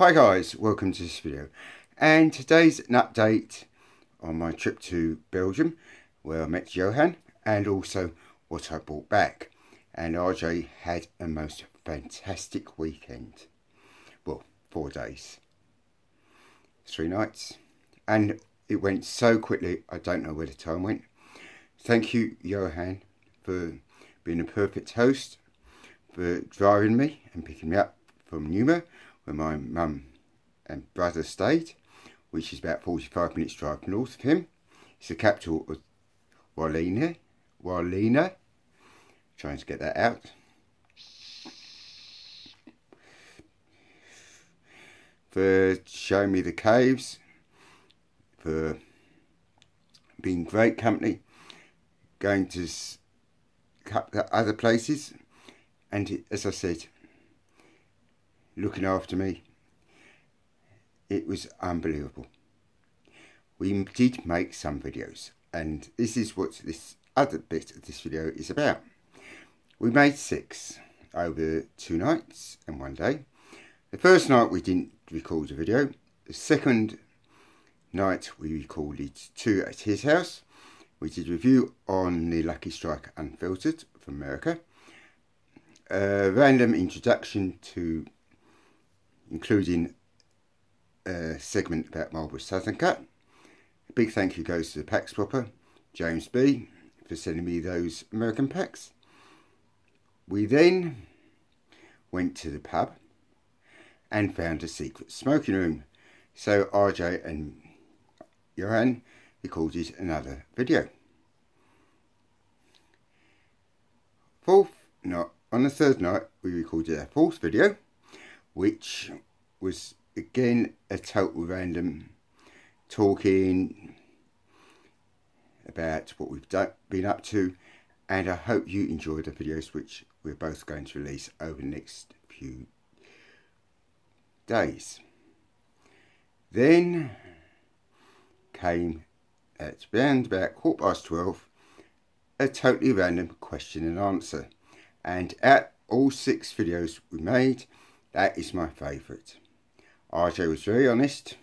Hi guys, welcome to this video. And today's an update on my trip to Belgium where I met Johan and also what I brought back. And RJ had a most fantastic weekend. Well four days. Three nights. And it went so quickly I don't know where the time went. Thank you Johan for being a perfect host for driving me and picking me up from Namur where my mum and brother stayed, which is about 45 minutes drive north of him. It's the capital of Wallina. Wallina. Trying to get that out. For showing me the caves, for being great company, going to other places, and as I said, looking after me. It was unbelievable. We did make some videos and this is what this other bit of this video is about. We made six over two nights and one day. The first night we didn't record a video. The second night we recorded two at his house. We did review on the Lucky Strike Unfiltered from America. A random introduction to including a segment about Marlboro Southern Cut. A big thank you goes to the pack swapper, James B, for sending me those American packs. We then went to the pub and found a secret smoking room. So RJ and Johan recorded another video. Fourth night, on the third night, we recorded our fourth video which was again a total random talking about what we've done, been up to and I hope you enjoy the videos which we're both going to release over the next few days. Then came at around about quarter past 12 a totally random question and answer and at all six videos we made that is my favourite. RJ was very honest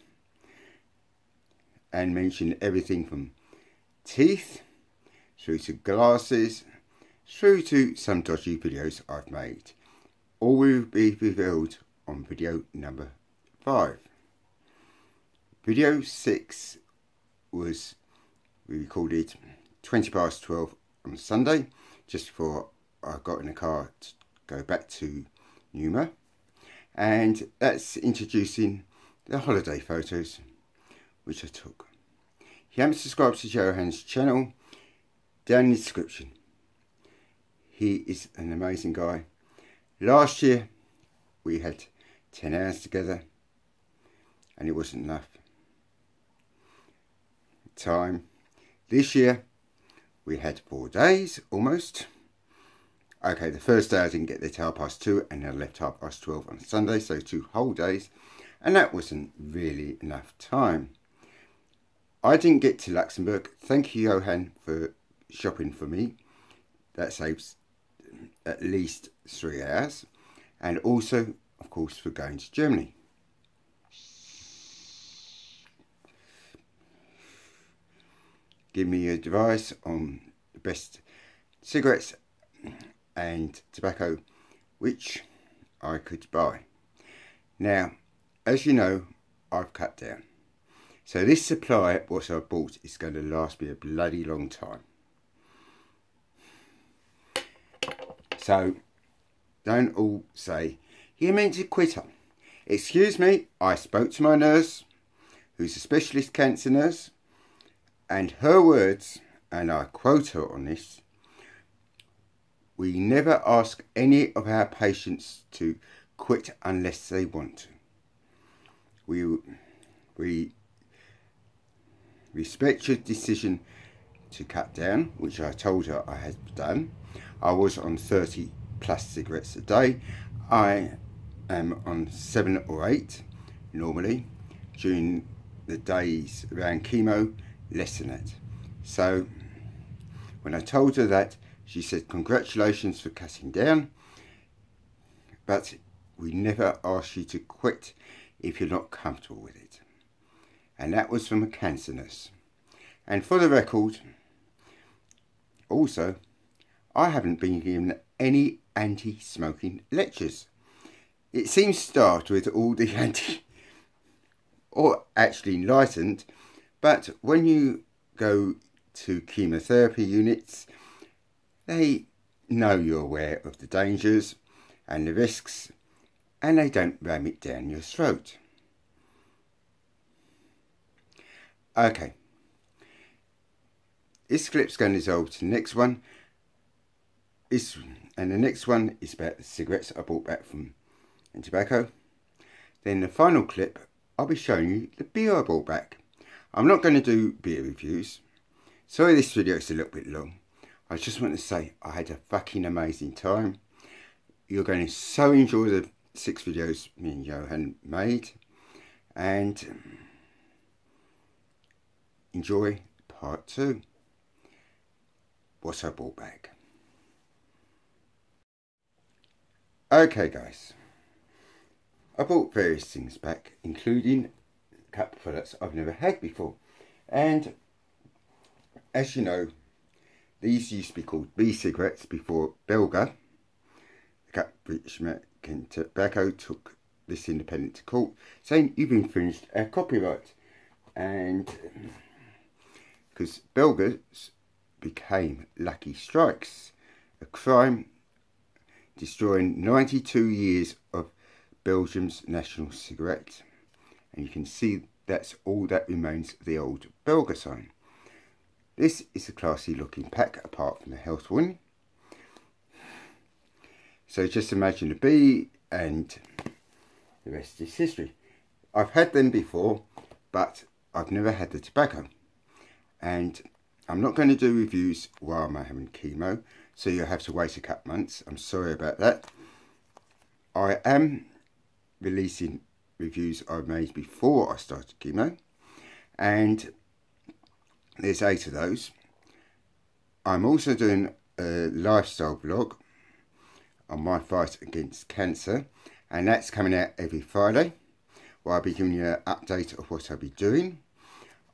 and mentioned everything from teeth through to glasses through to some dodgy videos I've made. All will be revealed on video number 5. Video 6 was we recorded 20 past 12 on Sunday just before I got in the car to go back to Namur and that's introducing the holiday photos which I took. If you haven't subscribed to Johan's channel, down in the description. He is an amazing guy. Last year we had 10 hours together and it wasn't enough time. This year we had four days almost Okay, the first day I didn't get there till half past two and I left half past 12 on Sunday, so two whole days. And that wasn't really enough time. I didn't get to Luxembourg. Thank you, Johan, for shopping for me. That saves at least three hours. And also, of course, for going to Germany. Give me your advice on the best cigarettes and tobacco which I could buy. Now, as you know, I've cut down. So this supply, what I bought, is going to last me a bloody long time. So, don't all say, you meant to quit on. Excuse me, I spoke to my nurse, who's a specialist cancer nurse, and her words, and I quote her on this, we never ask any of our patients to quit unless they want to. We, we respect your decision to cut down, which I told her I had done. I was on 30 plus cigarettes a day. I am on seven or eight normally during the days around chemo, less than that. So when I told her that, she said, congratulations for cutting down, but we never ask you to quit if you're not comfortable with it. And that was from a cancer nurse. And for the record, also, I haven't been given any anti-smoking lectures. It seems starved with all the anti, or actually enlightened, but when you go to chemotherapy units, they know you're aware of the dangers and the risks, and they don't ram it down your throat. Okay. This clip's going to dissolve to the next one. This, and the next one is about the cigarettes I bought back from and tobacco. Then the final clip, I'll be showing you the beer I bought back. I'm not going to do beer reviews. Sorry this video is a little bit long. I just want to say I had a fucking amazing time. You're going to so enjoy the six videos me and Johan made. And um, enjoy part two. What I bought back. Okay guys, I bought various things back, including a couple of products I've never had before. And as you know, these used to be called B-cigarettes before Belga, the British American Tobacco, took this independent to court, saying you've infringed our copyright. And because Belgas became Lucky Strikes, a crime destroying 92 years of Belgium's national cigarette. And you can see that's all that remains of the old Belga sign. This is a classy looking pack apart from the health one. So just imagine a bee and the rest is history. I've had them before, but I've never had the tobacco. And I'm not going to do reviews while I'm having chemo, so you'll have to wait a couple months. I'm sorry about that. I am releasing reviews I've made before I started chemo, and there's eight of those. I'm also doing a lifestyle blog on my fight against cancer, and that's coming out every Friday, where I'll be giving you an update of what I'll be doing.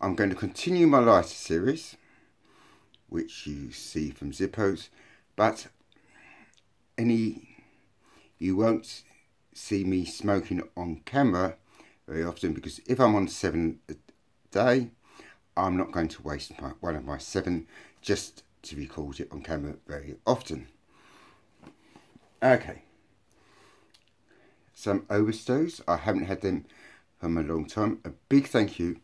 I'm going to continue my lighter series, which you see from Zippos, but any you won't see me smoking on camera very often because if I'm on seven a day I'm not going to waste my, one of my seven just to record it on camera very often okay some Overstolz I haven't had them from a long time a big thank you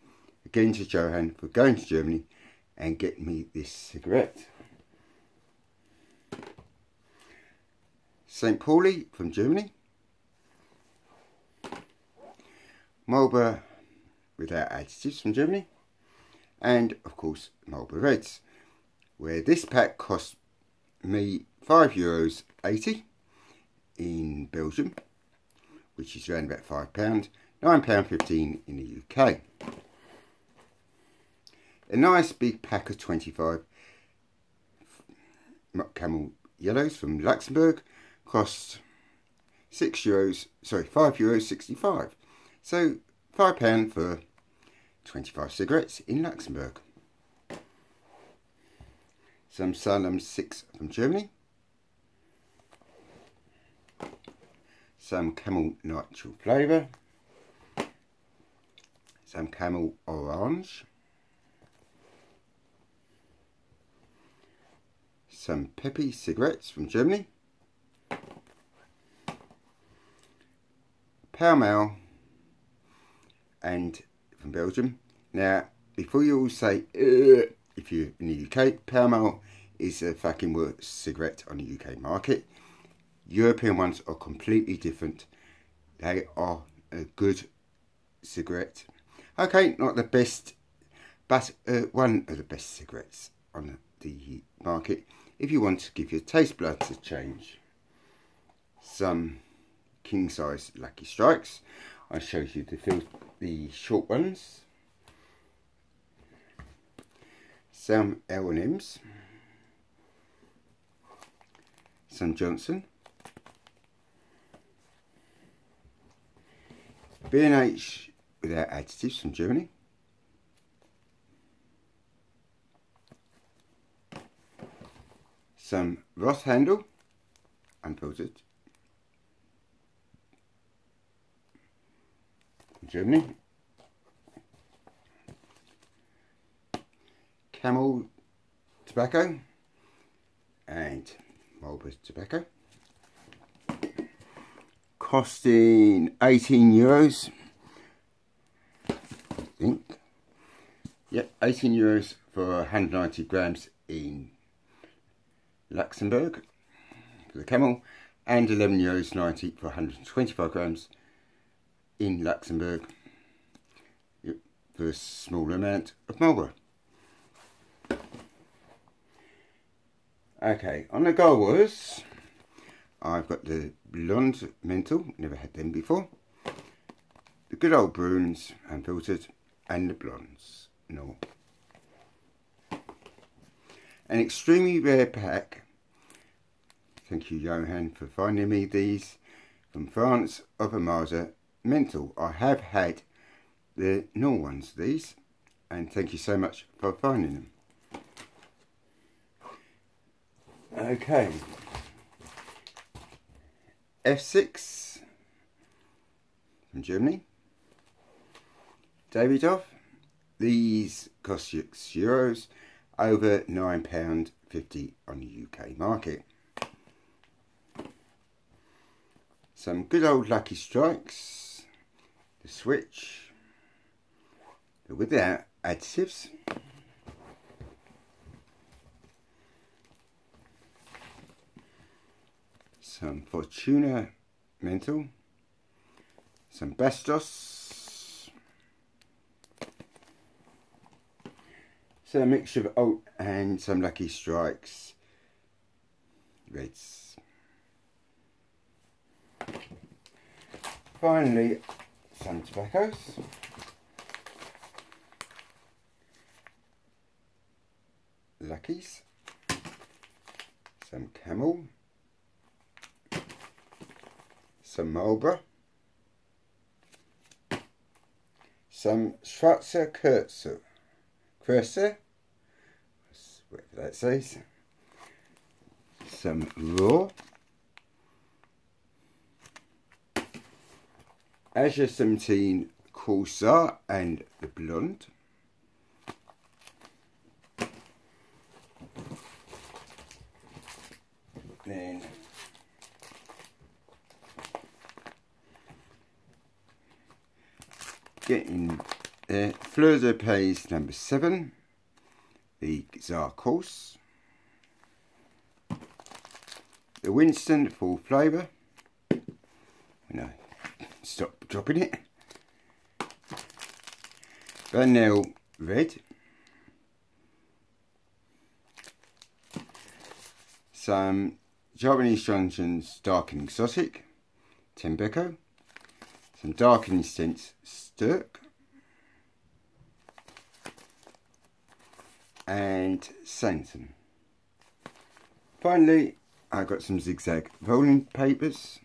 again to Johan for going to Germany and getting me this cigarette St. Pauli from Germany. Marlboro without additives from Germany. And of course Marlboro Reds. Where this pack cost me five euros eighty in Belgium, which is around about five pound, nine pound fifteen in the UK. A nice big pack of twenty five Camel Yellows from Luxembourg cost six euros, sorry, five euros 65. So five pound for 25 cigarettes in Luxembourg. Some Salem 6 from Germany. Some Camel Natural Flavour. Some Camel Orange. Some Peppy cigarettes from Germany. Pall Mall and from Belgium. Now, before you all say, if you're in the UK, Pall Mall is a fucking worst cigarette on the UK market. European ones are completely different. They are a good cigarette. Okay, not the best, but uh, one of the best cigarettes on the market if you want to give your taste buds a change. Some king size Lucky Strikes. I showed you the, the short ones. Some L&M's. Some Johnson. B&H without additives from Germany. Some Roth-Händle, unfiltered. Germany. Camel tobacco and Marlboro tobacco costing 18 euros I think yep 18 euros for 190 grams in Luxembourg for the camel and 11 euros 90 for 125 grams in Luxembourg for a small amount of Marlboro Okay, on the Gauloises, I've got the blonde menthol, never had them before. The good old bruns, unfiltered, and the blondes, no. An extremely rare pack. Thank you, Johan, for finding me these from France of Armada menthol. I have had the normal ones, these, and thank you so much for finding them. Okay. F6 from Germany. Davidoff. These cost 6 euros, over £9.50 on the UK market. Some good old Lucky Strikes. The Switch. But without additives. some Fortuna Menthol, some Bastos, so a mixture of oat and some Lucky Strikes Reds. Finally, some tobaccos. Luckies, some Camel, some Marlboro, some Schwarzer Kurzer, Kurzer, whatever that says, some Raw, Azure 17 Corsair and the Blonde, then getting uh, Fleur de Pays number 7, the Czar Course, the Winston Full Flavour, no, stop dropping it, Vanille Red, some Japanese Johnson's Darkening Exotic, Tembeco, some darkening scents Stirk. And Santon. Finally, I got some zigzag rolling papers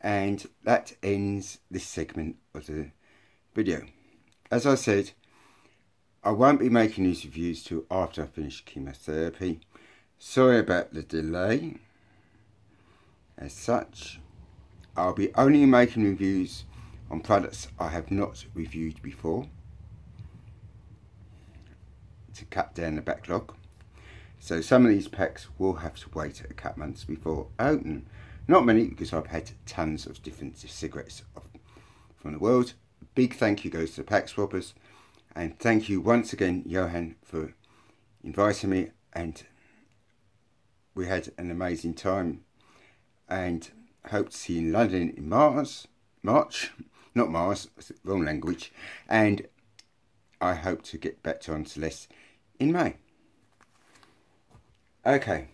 and that ends this segment of the video. As I said, I won't be making these reviews till after I finish chemotherapy. Sorry about the delay. As such, I'll be only making reviews on products I have not reviewed before to cut down the backlog. So some of these packs will have to wait a couple months before I open. Not many because I've had tons of different cigarettes from the world. Big thank you goes to the pack swappers and thank you once again Johan for inviting me and we had an amazing time and hope to see you in London in Mars, March, not Mars, wrong language, and I hope to get back to Han-sur-Lesse in May. Okay.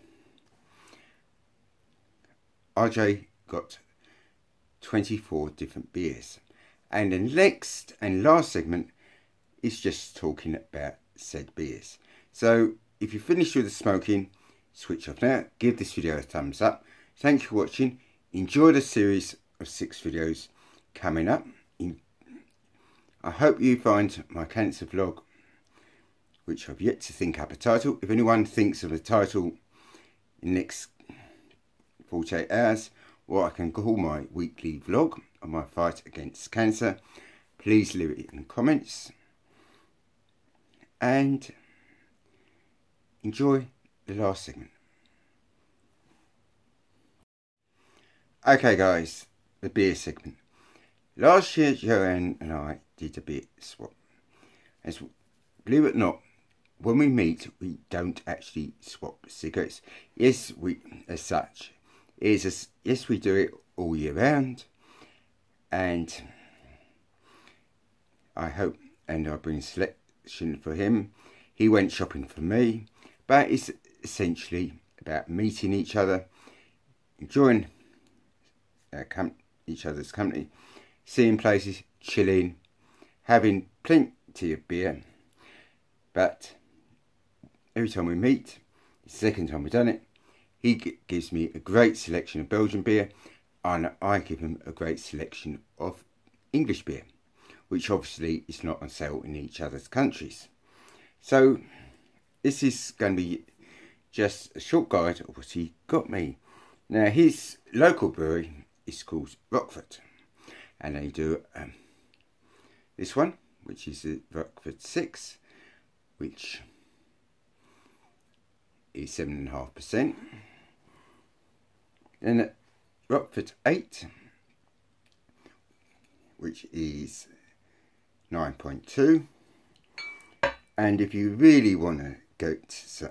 RJ got 24 different beers. And the next and last segment is just talking about said beers. So if you finish with the smoking, switch off now. Give this video a thumbs up. Thank you for watching Enjoy the series of six videos coming up. I hope you find my cancer vlog, which I've yet to think up a title. If anyone thinks of a title next 48 hours, I can call my weekly vlog on my fight against cancer, please leave it in the comments. And enjoy the last segment. Okay guys, the beer segment. Last year Johan and I did a beer swap. As believe it or not, when we meet we don't actually swap cigarettes. Yes, we as such. Is a, yes we do it all year round and I hope and I bring selection for him. He went shopping for me, but it's essentially about meeting each other, enjoying uh, each other's company, seeing places, chilling, having plenty of beer. But every time we meet, the second time we've done it, he gives me a great selection of Belgian beer and I give him a great selection of English beer, which obviously is not on sale in each other's countries. So this is going to be just a short guide of what he got me. Now his local brewery is called Rochefort and they do um, this one which is the Rochefort 6 which is 7.5% then Rochefort 8 which is 9.2 and if you really want to go to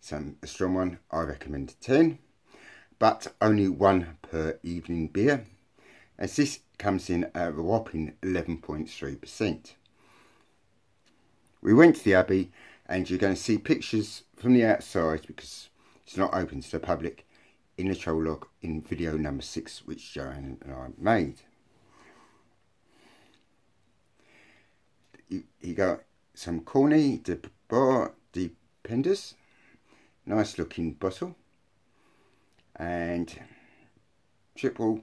some a strong one I recommend 10 but only one per evening beer as this comes in at a whopping 11.3%. We went to the Abbey and you're going to see pictures from the outside because it's not open to the public in the travel log in video number 6 which Johan and I made. You got some Corne du Bois des Pendus, nice looking bottle and triple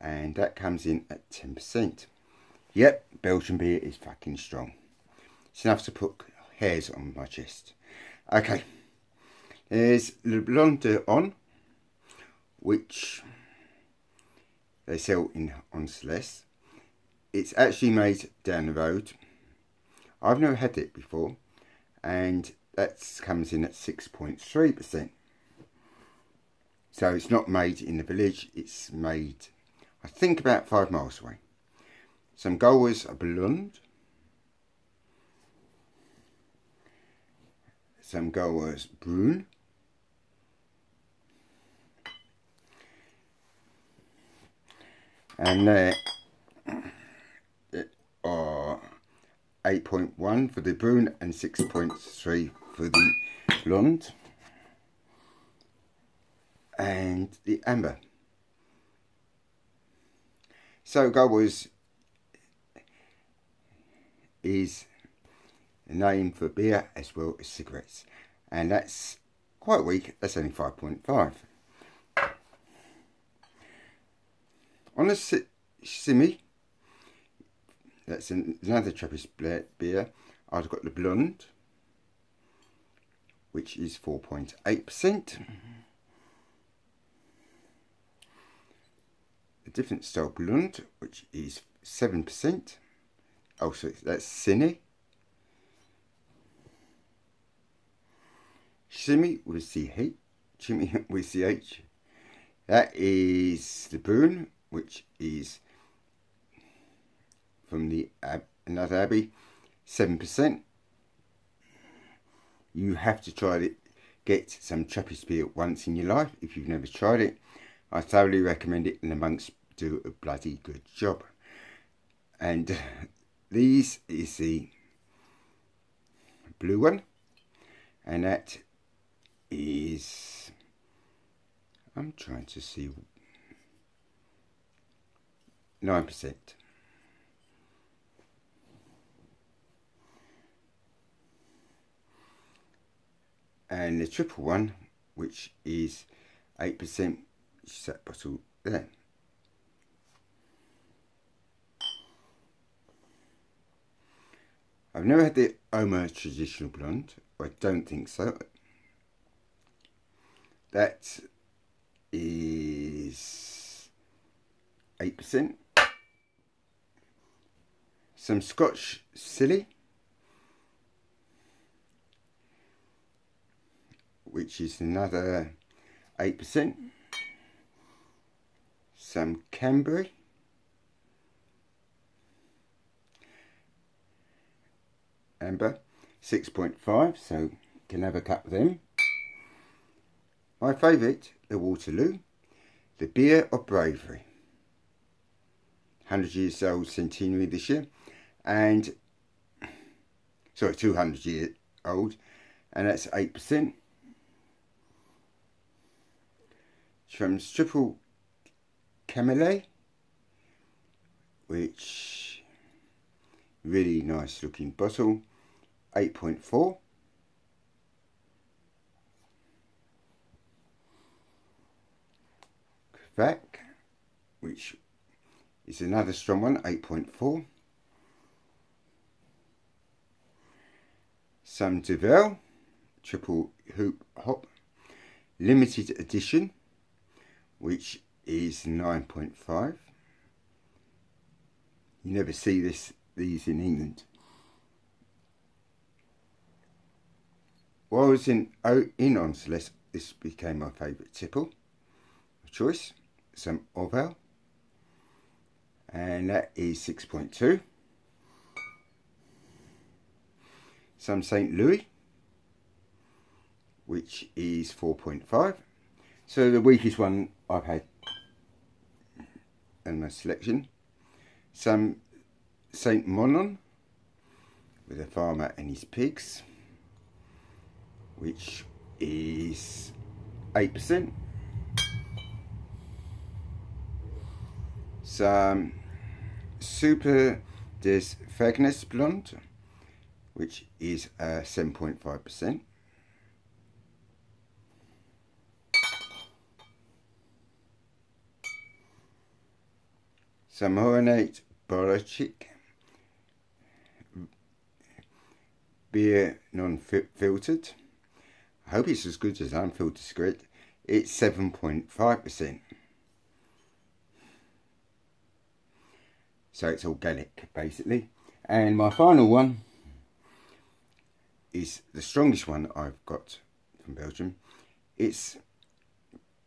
and that comes in at 10%. Yep, Belgian beer is fucking strong. It's enough to put hairs on my chest. Okay, there's Le Blonde On, which they sell in on It's actually made down the road. I've never had it before, and that comes in at 6.3%. So it's not made in the village, it's made, I think, about five miles away. Some Gauloises are blonde. Some Gauloises brune. And there are 8.1 for the brune and 6.3 for the blonde and the amber. So Gauloise is a name for beer as well as cigarettes and that's quite weak, that's only 5.5. On the Simi, that's another Trappist beer, I've got the Blonde, which is 4.8% a different style blonde, which is 7%. Oh, so that's Cine. Shimmy with CH. Shimmy with CH. That is the Brune, which is from the Ab another Abbey, 7%. You have to try it. Get some Trappist beer once in your life if you've never tried it. I thoroughly recommend it and the monks do a bloody good job. And these is the blue one and that is I'm trying to see 9%. And the triple one, which is 8%, which is that bottle there. I've never had the Oma traditional blonde. I don't think so. That is 8%. Some Scotch Silly. Which is another 8%. Some Cambry. Amber 6.5 so can have a cup of them. My favourite, the Waterloo, the Beer of Bravery. 100 years old centenary this year and sorry 200 years old and that's 8% from Triple Karmeliet which really nice looking bottle 8.4 Kwak which is another strong one 8.4 some Duvel triple hoop hop limited edition which is 9.5 you never see this these in England While I was in, oh, in this became my favourite tipple of choice. Some Orval. And that is 6.2. Some St. Louis. Which is 4.5. So the weakest one I've had in my selection. Some St. Monon with a farmer and his pigs which is 8%. Some Super des Fagnes Blonde, which is 7.5%. Uh, Some Horonate beer non-filtered I hope it's as good as unfiltered. It's 7.5%. So it's organic, basically. And my final one is the strongest one I've got from Belgium. It's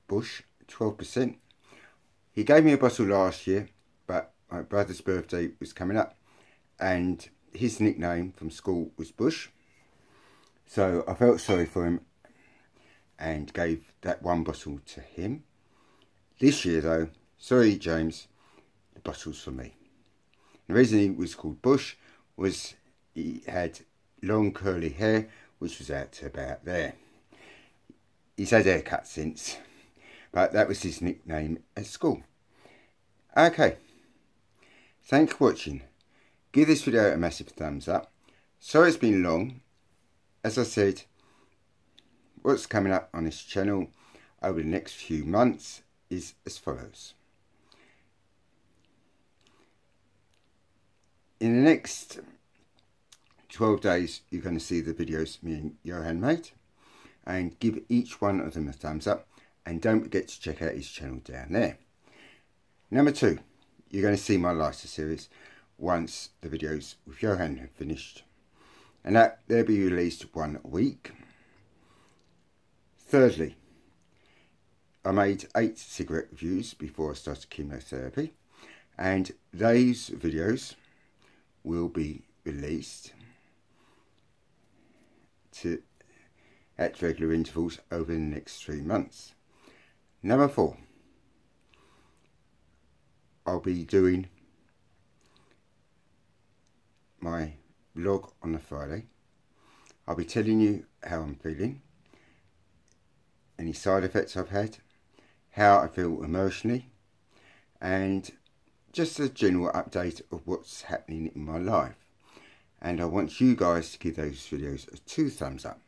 Bush, 12%. He gave me a bottle last year, but my brother's birthday was coming up. And his nickname from school was Bush. So I felt sorry for him and gave that one bottle to him. This year though, sorry James, the bottle's for me. The reason he was called Bush was he had long curly hair which was out to about there. He's had haircuts since, but that was his nickname at school. Okay, thanks for watching. Give this video a massive thumbs up. Sorry it's been long. As I said, what's coming up on this channel over the next few months is as follows. In the next 12 days you're going to see the videos me and Johan made and give each one of them a thumbs up. And don't forget to check out his channel down there. Number two, you're going to see my Leicester series once the videos with Johan have finished. And that they'll be released one week. Thirdly, I made eight cigarette reviews before I started chemotherapy. And those videos will be released to at regular intervals over the next three months. Number four, I'll be doing my vlog on a Friday. I'll be telling you how I'm feeling any side effects I've had, how I feel emotionally, and just a general update of what's happening in my life. And I want you guys to give those videos a two thumbs up.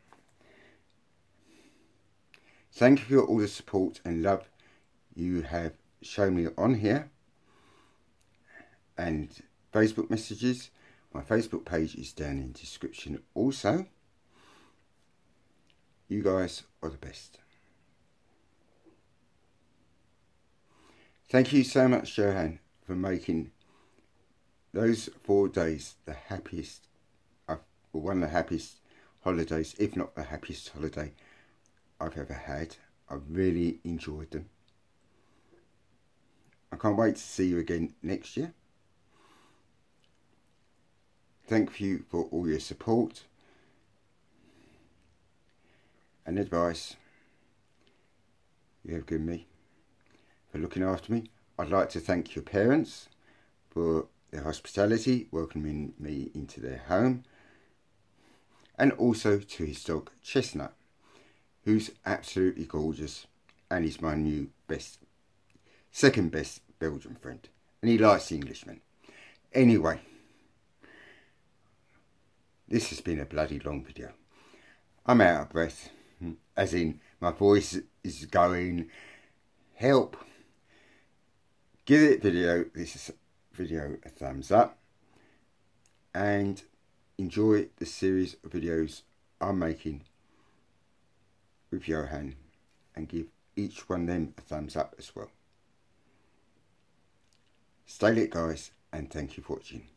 Thank you for all the support and love you have shown me on here and Facebook messages, My Facebook page is down in description also. You guys are the best. Thank you so much, Johan, for making those four days the happiest, uh, one of the happiest holidays, if not the happiest holiday I've ever had. I really enjoyed them. I can't wait to see you again next year. Thank you for all your support and advice you have given me for looking after me. I'd like to thank your parents for their hospitality, welcoming me into their home, and also to his dog Chestnut, who's absolutely gorgeous and is my new best, second best Belgian friend, and he likes the Englishman. Anyway, this has been a bloody long video. I'm out of breath, as in my voice is going. Help! Give it video this video a thumbs up and enjoy the series of videos I'm making with Johan and give each one of them a thumbs up as well. Stay lit guys and thank you for watching.